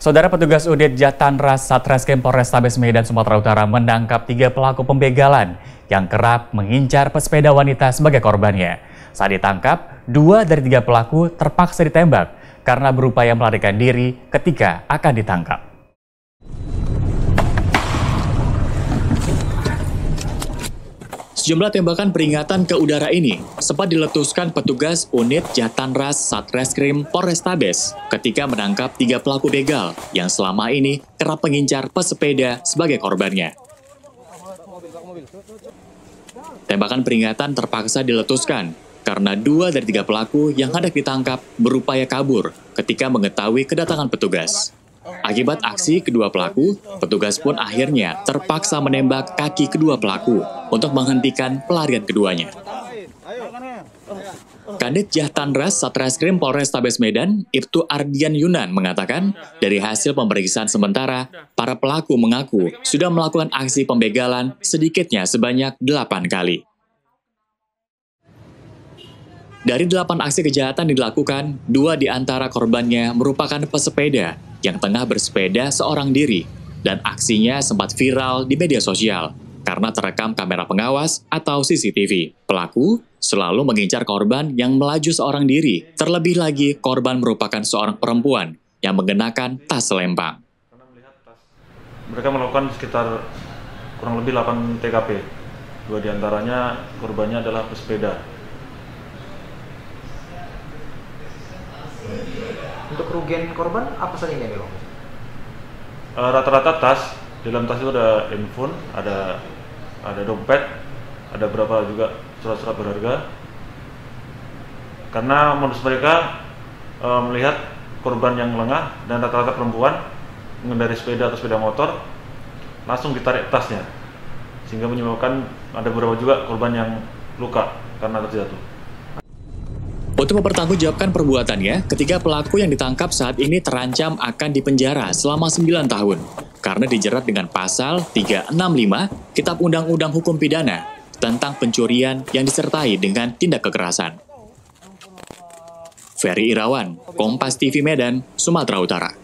Saudara petugas unit Jatanras Satreskrim Polrestabes Medan Sumatera Utara menangkap tiga pelaku pembegalan yang kerap mengincar pesepeda wanita sebagai korbannya. Saat ditangkap, dua dari tiga pelaku terpaksa ditembak karena berupaya melarikan diri ketika akan ditangkap. Sejumlah tembakan peringatan ke udara ini sempat diletuskan petugas unit Jatanras Satreskrim Polrestabes ketika menangkap tiga pelaku begal yang selama ini kerap mengincar pesepeda sebagai korbannya. Tembakan peringatan terpaksa diletuskan karena dua dari tiga pelaku yang hendak ditangkap berupaya kabur ketika mengetahui kedatangan petugas. Akibat aksi kedua pelaku, petugas pun akhirnya terpaksa menembak kaki kedua pelaku untuk menghentikan pelarian keduanya. Kanit Jahtanras Satreskrim Polrestabes Medan, Ibtu Ardian Yunan mengatakan, dari hasil pemeriksaan sementara, para pelaku mengaku sudah melakukan aksi pembegalan sedikitnya sebanyak 8 kali. Dari delapan aksi kejahatan dilakukan, dua di antara korbannya merupakan pesepeda yang tengah bersepeda seorang diri dan aksinya sempat viral di media sosial karena terekam kamera pengawas atau CCTV. Pelaku selalu mengincar korban yang melaju seorang diri, terlebih lagi korban merupakan seorang perempuan yang mengenakan tas selempang. Mereka melakukan sekitar kurang lebih 8 TKP. Dua di antaranya korbannya adalah pesepeda. Untuk kerugian korban apa saja ini bang? Eh, rata-rata tas, dalam tas itu ada handphone, ada ada dompet, ada berapa juga surat-surat berharga. Karena menurut mereka e, melihat korban yang lengah dan rata-rata perempuan mengendari sepeda atau sepeda motor langsung ditarik tasnya sehingga menyebabkan ada beberapa juga korban yang luka karena terjatuh. Untuk mempertanggungjawabkan perbuatannya, ketiga pelaku yang ditangkap saat ini terancam akan dipenjara selama 9 tahun karena dijerat dengan pasal 365 Kitab Undang-Undang Hukum Pidana tentang pencurian yang disertai dengan tindak kekerasan. Ferry Irawan, Kompas TV Medan, Sumatera Utara.